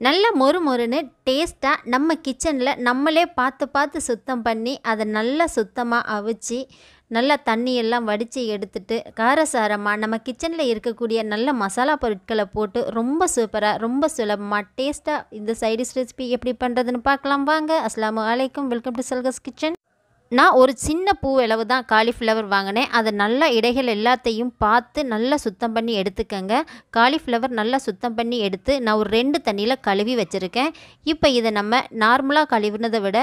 நல்ல மொறு மொறுன்னு டேஸ்ட்டாக நம்ம கிச்சனில் நம்மளே பார்த்து பார்த்து சுத்தம் பண்ணி அதை நல்லா சுத்தமாக அவிச்சு நல்லா தண்ணியெல்லாம் வடித்து எடுத்துட்டு காரசாரமாக நம்ம கிச்சனில் இருக்கக்கூடிய நல்ல மசாலா பொருட்களை போட்டு ரொம்ப சூப்பராக ரொம்ப சுலபமாக டேஸ்ட்டாக இந்த சைடிஷ் ரெசிபி எப்படி பண்ணுறதுன்னு பார்க்கலாம். வாங்க அஸ்லாம் அலைக்கும். வெல்கம் டு சல்கஸ் கிச்சன் நான் ஒரு சின்ன பூ அளவு தான் காலிஃப்ளவர் வாங்கினேன். அதை நல்லா இடைகள் எல்லாத்தையும் பார்த்து நல்லா சுத்தம் பண்ணி எடுத்துக்கங்க. காலிஃப்ளவர் நல்லா சுத்தம் பண்ணி எடுத்து நான் ஒரு ரெண்டு தண்ணியில் கழுவி வச்சுருக்கேன். இப்போ இதை நம்ம நார்மலாக கழுவினதை விட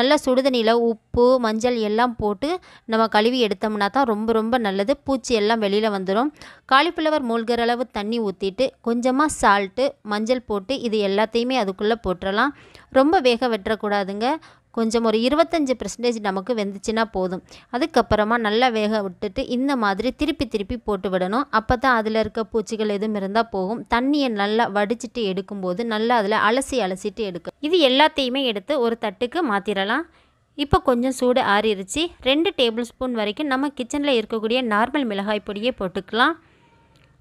நல்லா சுடுதண்ணியில் உப்பு மஞ்சள் எல்லாம் போட்டு நம்ம கழுவி எடுத்தோம்னா தான் ரொம்ப ரொம்ப நல்லது. பூச்சி எல்லாம் வெளியில் வந்துடும் காலிஃப்ளவர் மூழ்கிற அளவு தண்ணி ஊற்றிட்டு கொஞ்சமாக சால்ட்டு மஞ்சள் போட்டு இது எல்லாத்தையுமே அதுக்குள்ளே போட்டுடலாம் ரொம்ப வேக வெட்டக்கூடாதுங்க. கொஞ்சம் ஒரு இருபத்தஞ்சி பர்சன்டேஜ் நமக்கு வெந்துச்சுன்னா போதும். அதுக்கப்புறமா நல்லா வேக விட்டுட்டு இந்த மாதிரி திருப்பி திருப்பி போட்டு விடணும். அப்போ தான் அதில் இருக்க பூச்சிகள் எதுவும் இருந்தால் போகும். தண்ணியை நல்லா வடிச்சிட்டு எடுக்கும்போது நல்லா அதில் அலசி அலசிட்டு எடுக்கும். இது எல்லாத்தையுமே எடுத்து ஒரு தட்டுக்கு மாற்றிடலாம் இப்போ கொஞ்சம் சூடு ஆறிடுச்சு ரெண்டு டேபிள் ஸ்பூன் வரைக்கும் நம்ம கிச்சனில் இருக்கக்கூடிய நார்மல் மிளகாய் பொடியே போட்டுக்கலாம்.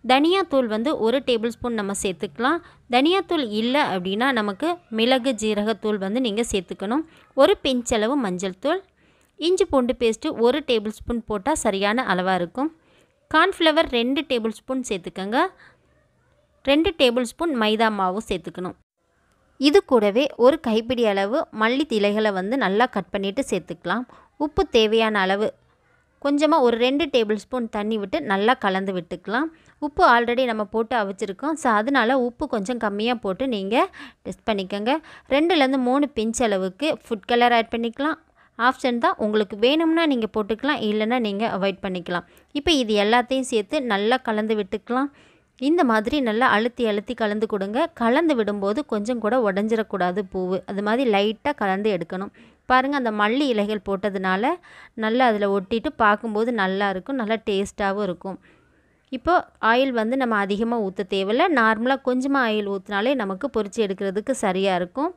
தனியாத்தூள் வந்து ஒரு டேபிள் ஸ்பூன் நம்ம சேர்த்துக்கலாம். தனியாத்தூள் இல்லை அப்படின்னா நமக்கு மிளகு ஜீரகத்தூள் வந்து நீங்கள் சேர்த்துக்கணும். ஒரு பிஞ்சளவு மஞ்சள் தூள். இஞ்சி பூண்டு பேஸ்ட்டு ஒரு டேபிள் ஸ்பூன் போட்டால் சரியான அளவாக இருக்கும். கார்ன்ஃப்ளவர் ரெண்டு டேபிள் ஸ்பூன் சேர்த்துக்கோங்க. ரெண்டு டேபிள் ஸ்பூன் மைதா மாவும் சேர்த்துக்கணும். இது கூடவே ஒரு கைப்பிடி அளவு மல்லி இலைகளை வந்து நல்லா கட் பண்ணிவிட்டு சேர்த்துக்கலாம். உப்பு தேவையான அளவு கொஞ்சமாக ஒரு ரெண்டு டேபிள் ஸ்பூன் தண்ணி விட்டு நல்லா கலந்து விட்டுக்கலாம். உப்பு ஆல்ரெடி நம்ம போட்டு அவிச்சிருக்கோம். ஸோ அதனால் உப்பு கொஞ்சம் கம்மியாக போட்டு நீங்கள் டெஸ்ட் பண்ணிக்கோங்க. ரெண்டுலேருந்து மூணு பிஞ்ச் அளவுக்கு ஃபுட் கலர் ஆட் பண்ணிக்கலாம். ஆப்ஷன் தான். உங்களுக்கு வேணும்னா நீங்கள் போட்டுக்கலாம். இல்லைன்னா நீங்கள் அவாய்ட் பண்ணிக்கலாம். இப்போ இது எல்லாத்தையும் சேர்த்து நல்லா கலந்து விட்டுக்கலாம். இந்த மாதிரி நல்லா அழுத்தி அழுத்தி கலந்து கொடுங்க. கலந்து விடும்போது கொஞ்சம் கூட உடஞ்சிடக்கூடாது பூவு. அது மாதிரி லைட்டாக கலந்து எடுக்கணும். பாருங்கள் அந்த மல்லி இலைகள் போட்டதுனால நல்லா அதில் ஒட்டிட்டு பார்க்கும்போது நல்லா இருக்கும் நல்லா டேஸ்ட்டாகவும் இருக்கும். இப்போ ஆயில் வந்து நம்ம அதிகமாக ஊற்ற தேவையில்ல. நார்மலாக கொஞ்சமாக ஆயில் ஊற்றினாலே நமக்கு பொறிச்சு எடுக்கிறதுக்கு சரியாக இருக்கும்.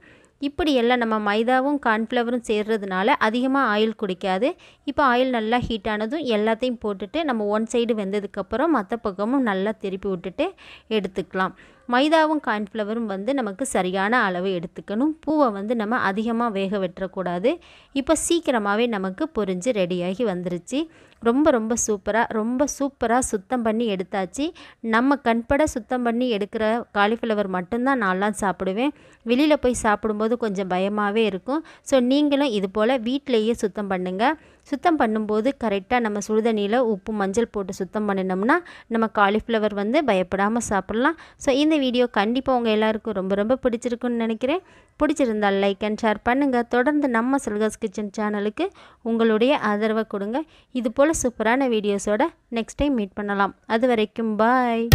இப்படி எல்லாம் நம்ம மைதாவும் கார்ன்ஃப்ளவரும் சேர்றதுனால அதிகமாக ஆயில் குடிக்காது. இப்போ ஆயில் நல்லா ஹீட் ஆனதும் எல்லாத்தையும் போட்டுட்டு நம்ம ஒன் சைடு வெந்ததுக்கப்புறம் மற்ற பக்கமும் நல்லா திருப்பி விட்டுட்டு எடுத்துக்கலாம். மைதாவும் கார்ன்ஃப்ளவரும் வந்து நமக்கு சரியான அளவு எடுத்துக்கணும். பூவை வந்து நம்ம அதிகமாக வேக வெட்டக்கூடாது. இப்போ சீக்கிரமாகவே நமக்கு பொரிஞ்சு ரெடியாகி வந்துருச்சு. ரொம்ப ரொம்ப சூப்பராக ரொம்ப சூப்பராக சுத்தம் பண்ணி எடுத்தாச்சு. நம்ம கண்பட சுத்தம் பண்ணி எடுக்கிற காலிஃப்ளவர் மட்டும்தான் நான்லாம் சாப்பிடுவேன். வெளியில் போய் சாப்பிடும்போது கொஞ்சம் பயமாகவே இருக்கும். ஸோ நீங்களும் இது போல் வீட்டிலையே சுத்தம் பண்ணுங்கள் சுத்தம் பண்ணும்போது கரெக்டாக நம்ம சுடுதண்ணியில் உப்பு மஞ்சள் போட்டு சுத்தம் பண்ணினோம்னா நம்ம காலிஃப்ளவர் வந்து பயப்படாமல் சாப்பிட்லாம். ஸோ இந்த வீடியோ கண்டிப்பாக உங்கள் எல்லாருக்கும் ரொம்ப ரொம்ப பிடிச்சிருக்குன்னு நினைக்கிறேன். பிடிச்சிருந்தால் லைக் அண்ட் ஷேர் பண்ணுங்கள் தொடர்ந்து நம்ம செல்காஸ் கிச்சன் சேனலுக்கு உங்களுடைய ஆதரவை கொடுங்க. இது போல் சூப்பரான வீடியோஸோட நெக்ஸ்ட் டைம் மீட் பண்ணலாம். அது வரைக்கும் பாய்